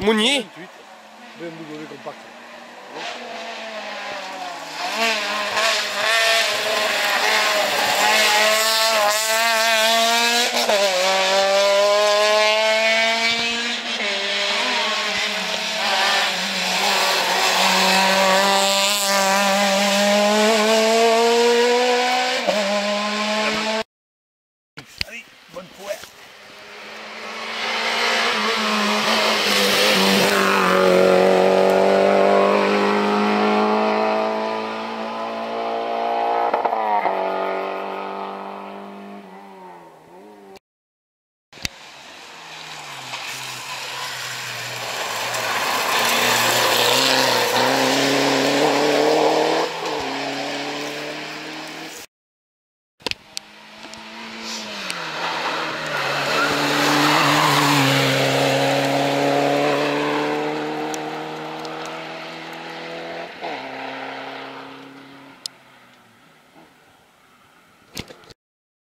Mounier.